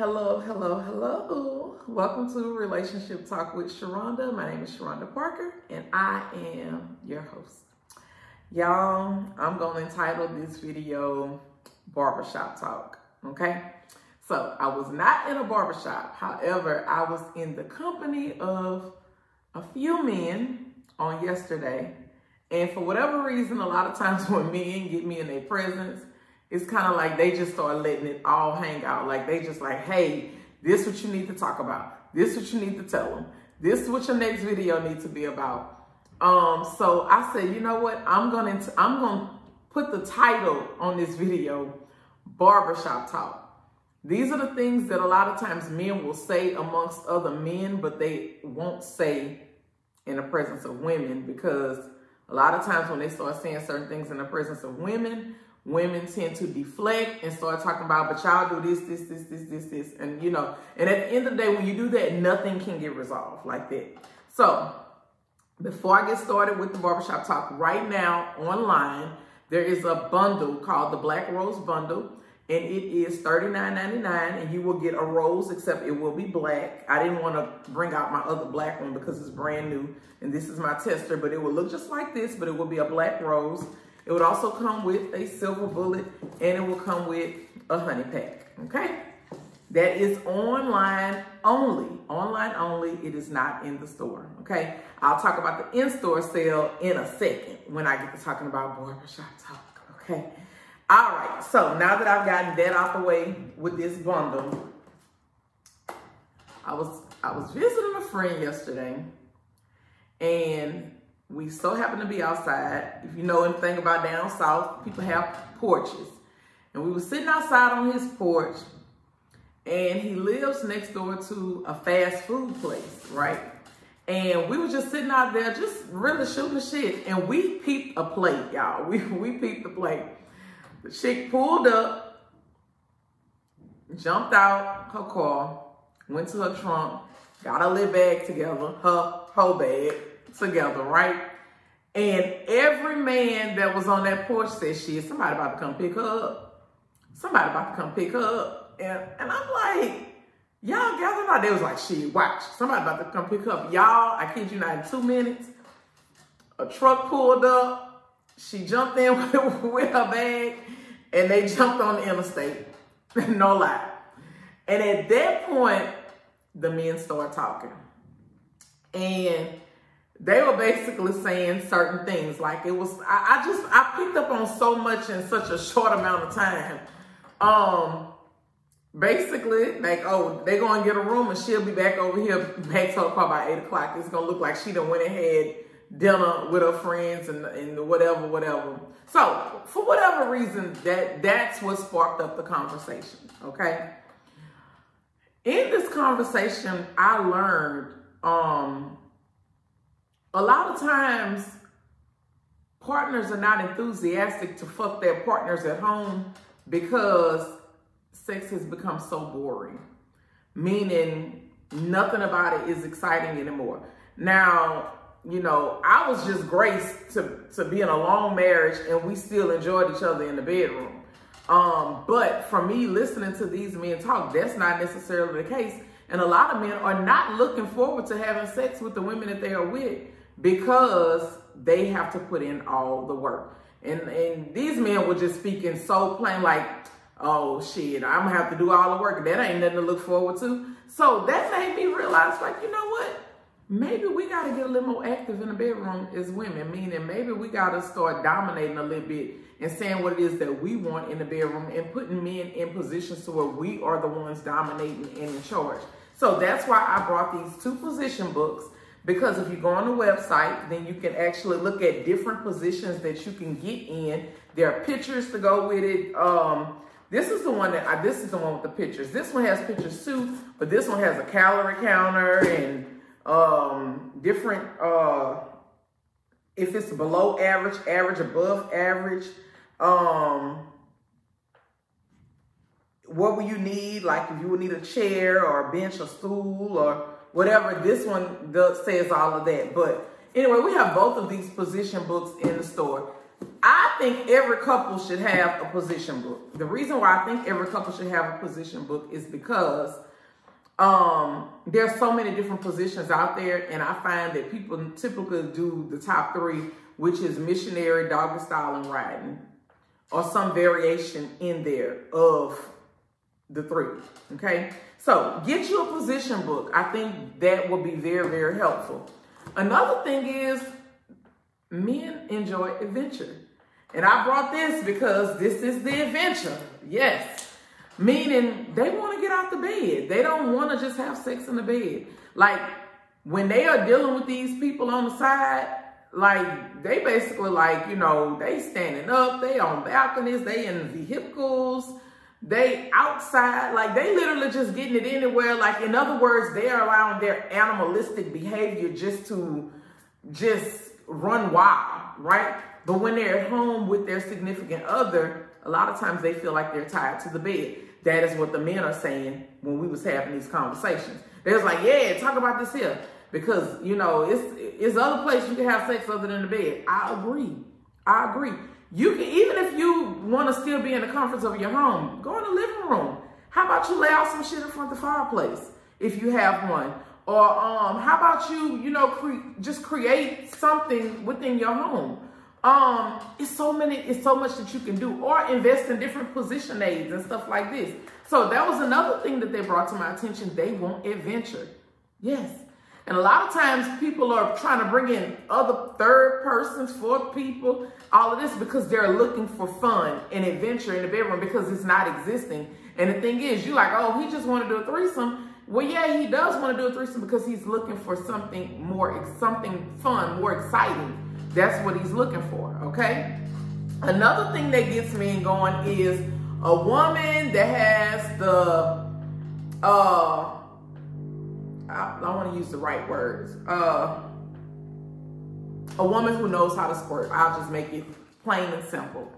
Hello, hello, hello. Welcome to Relationship Talk with Sharonda. My name is Sharonda Parker, and I am your host. Y'all, I'm going to entitle this video Barbershop Talk, okay? So, I was not in a barbershop. However, I was in the company of a few men on yesterday. And for whatever reason, a lot of times when men get me in their presence, it's kind of like they just start letting it all hang out. Like they just like, hey, this what you need to talk about. This is what you need to tell them. This is what your next video needs to be about. Um, so I said, you know what? I'm gonna I'm gonna put the title on this video, barbershop talk. These are the things that a lot of times men will say amongst other men, but they won't say in the presence of women because a lot of times when they start saying certain things in the presence of women, women tend to deflect and start talking about, but y'all do this, this, this, this, this, this. And you know, and at the end of the day, when you do that, nothing can get resolved like that. So before I get started with the barbershop talk, right now online, there is a bundle called the Black Rose Bundle. And it is $39.99 and you will get a rose except it will be black. I didn't want to bring out my other black one because it's brand new and this is my tester, but it will look just like this, but it will be a black rose. It would also come with a silver bullet and it will come with a honey pack, okay? That is online only, online only. It is not in the store, okay? I'll talk about the in-store sale in a second when I get to talking about barbershop talk, okay? All right, so now that I've gotten that out the way with this bundle, I was I was visiting a friend yesterday and we so happened to be outside. If you know anything about down south, people have porches. And we were sitting outside on his porch, and he lives next door to a fast food place, right? And we were just sitting out there, just really shooting shit. And we peeped a plate, y'all. We, we peeped the plate. The chick pulled up, jumped out her car, went to her trunk, got her little bag together, her whole bag, together, right? And every man that was on that porch said, shit, somebody about to come pick up. Somebody about to come pick up. And, and I'm like, y'all gather out. They was like, shit, watch. Somebody about to come pick up. Y'all, I kid you not, in two minutes, a truck pulled up. She jumped in with, with her bag and they jumped on the interstate. no lie. And at that point, the men started talking. And they were basically saying certain things. Like it was, I, I, just, I picked up on so much in such a short amount of time. Um, basically, like, oh, they to get a room and she'll be back over here, back to her car by 8 o'clock. It's going to look like she done went ahead dinner with her friends and, and whatever, whatever. So, for whatever reason, that that's what sparked up the conversation, okay? In this conversation, I learned um, a lot of times partners are not enthusiastic to fuck their partners at home because sex has become so boring, meaning nothing about it is exciting anymore. Now, you know, I was just graced to, to be in a long marriage and we still enjoyed each other in the bedroom. Um, but for me, listening to these men talk, that's not necessarily the case. And a lot of men are not looking forward to having sex with the women that they are with because they have to put in all the work. And and these men were just speaking so plain, like, oh shit, I'm gonna have to do all the work. That ain't nothing to look forward to. So that made me realize, like, you know what? Maybe we gotta get a little more active in the bedroom as women, meaning maybe we gotta start dominating a little bit and saying what it is that we want in the bedroom and putting men in positions to where we are the ones dominating and in charge. So that's why I brought these two position books because if you go on the website, then you can actually look at different positions that you can get in. There are pictures to go with it. Um, this is the one that I, this is the one with the pictures. This one has pictures too, but this one has a calorie counter and um, different, uh, if it's below average, average, above average, um, what will you need? Like if you would need a chair or a bench or stool or whatever. This one does, says all of that. But anyway, we have both of these position books in the store. I think every couple should have a position book. The reason why I think every couple should have a position book is because um, there's so many different positions out there, and I find that people typically do the top three, which is missionary, doggy style, and riding, or some variation in there of the three. Okay, so get you a position book. I think that will be very, very helpful. Another thing is men enjoy adventure. And I brought this because this is the adventure. Yes. Meaning they want to get out the bed. They don't want to just have sex in the bed. Like when they are dealing with these people on the side, like they basically like, you know, they standing up, they on balconies, they in vehicles, they outside, like they literally just getting it anywhere. Like in other words, they are allowing their animalistic behavior just to just run wild, right? But when they're at home with their significant other, a lot of times they feel like they're tied to the bed. That is what the men are saying when we was having these conversations. They was like, yeah, talk about this here. Because, you know, it's it's other place you can have sex other than the bed. I agree. I agree. You can, even if you want to still be in the comforts of your home, go in the living room. How about you lay out some shit in front of the fireplace if you have one? Or um, how about you, you know, cre- just create something within your home? Um, it's so many, it's so much that you can do, or invest in different position aids and stuff like this. So that was another thing that they brought to my attention. They want adventure. Yes. And a lot of times people are trying to bring in other third persons, fourth people, all of this because they're looking for fun and adventure in the bedroom because it's not existing. And the thing is, you're like, oh, he just want to do a threesome. Well, yeah, he does want to do a threesome because he's looking for something more, something fun, more exciting. That's what he's looking for, okay? Another thing that gets me going is a woman that has the, uh, I, I want to use the right words, uh, a woman who knows how to squirt. I'll just make it plain and simple.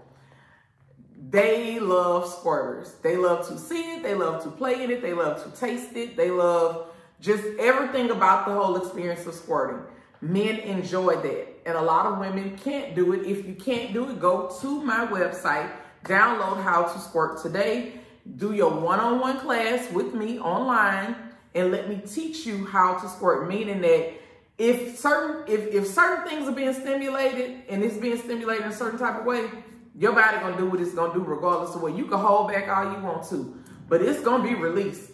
They love squirters. They love to see it. They love to play in it. They love to taste it. They love just everything about the whole experience of squirting. Men enjoy that. And a lot of women can't do it. If you can't do it, go to my website, download How to Squirt Today, do your one-on-one class with me online, and let me teach you how to squirt, meaning that if certain if, if certain things are being stimulated and it's being stimulated in a certain type of way, your body gonna do what it's gonna do regardless of what. You can hold back all you want to, but it's gonna be released.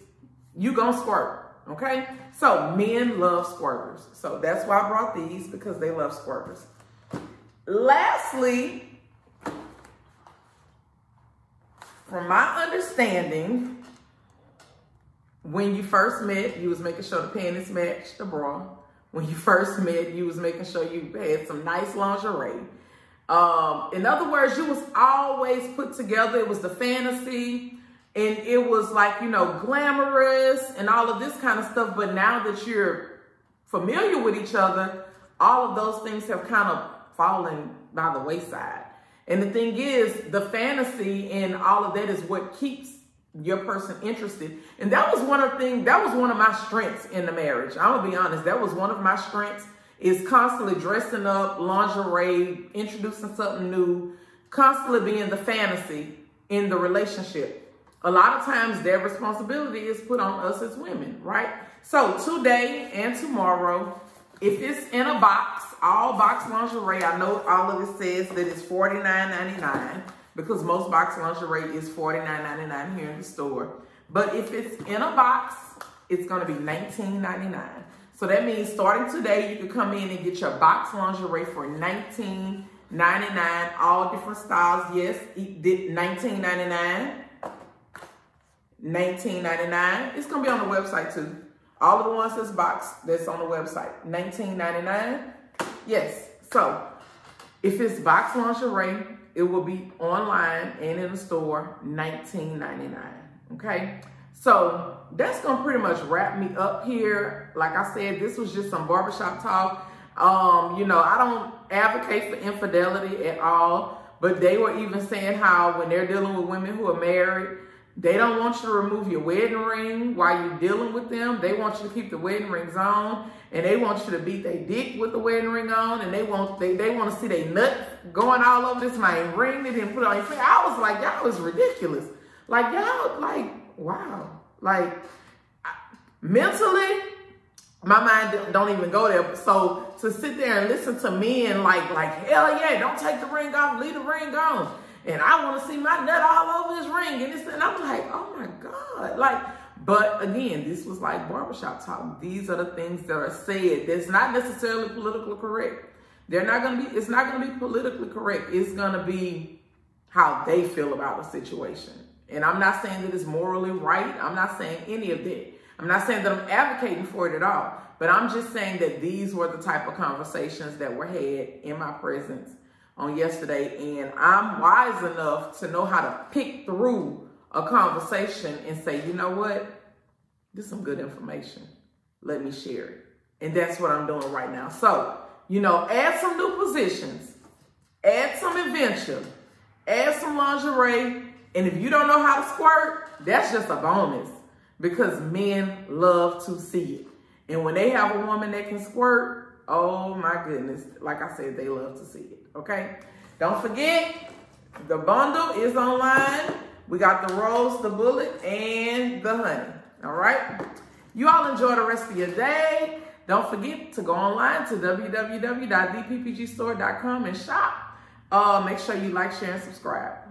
You gonna squirt. Okay? So men love squirters. So that's why I brought these because they love squirters. Lastly, from my understanding, when you first met, you was making sure the panties matched the bra. When you first met, you was making sure you had some nice lingerie. Um, in other words, you was always put together. It was the fantasy and it was like, you know, glamorous and all of this kind of stuff. But now that you're familiar with each other, all of those things have kind of fallen by the wayside. And the thing is, the fantasy and all of that is what keeps your person interested. And that was one of the things, that was one of my strengths in the marriage. Gonna be honest, that was one of my strengths is constantly dressing up, lingerie, introducing something new, constantly being the fantasy in the relationship a lot of times their responsibility is put on us as women, right? So today and tomorrow, if it's in a box, all box lingerie, I know all of it says that it's $49.99 because most box lingerie is $49.99 here in the store. But if it's in a box, it's gonna be $19.99. So that means starting today, you can come in and get your box lingerie for $19.99, all different styles. Yes, $19.99. $19.99. It's gonna be on the website too. All of the ones that's box that's on the website. $19.99. Yes. So if it's box lingerie, it will be online and in the store, $19.99. Okay. So that's gonna pretty much wrap me up here. Like I said, this was just some barbershop talk. Um, you know, I don't advocate for infidelity at all, but they were even saying how when they're dealing with women who are married, They don't want you to remove your wedding ring while you're dealing with them. They want you to keep the wedding rings on, and they want you to beat their dick with the wedding ring on, and they want they, they want to see their nut going all over this my ring. They didn't put on. I was like, y'all was ridiculous. Like y'all, like wow, like mentally, my mind don't even go there. So to sit there and listen to men like like hell yeah, don't take the ring off, leave the ring on and I want to see my nut all over this ring. And, and I'm like, oh my God. Like, but again, this was like barbershop talk. These are the things that are said. That's not necessarily politically correct. They're not going to be, it's not going to be politically correct. It's going to be how they feel about the situation. And I'm not saying that it's morally right. I'm not saying any of that. I'm not saying that I'm advocating for it at all. But I'm just saying that these were the type of conversations that were had in my presence on yesterday, and I'm wise enough to know how to pick through a conversation and say, you know what? This is some good information. Let me share it. And that's what I'm doing right now. So, you know, add some new positions, add some adventure, add some lingerie. And if you don't know how to squirt, that's just a bonus because men love to see it. And when they have a woman that can squirt, oh my goodness, like I said, they love to see it okay? Don't forget, the bundle is online. We got the rose, the bullet, and the honey, all right? You all enjoy the rest of your day. Don't forget to go online to www.dppgstore.com and shop. Uh, make sure you like, share, and subscribe.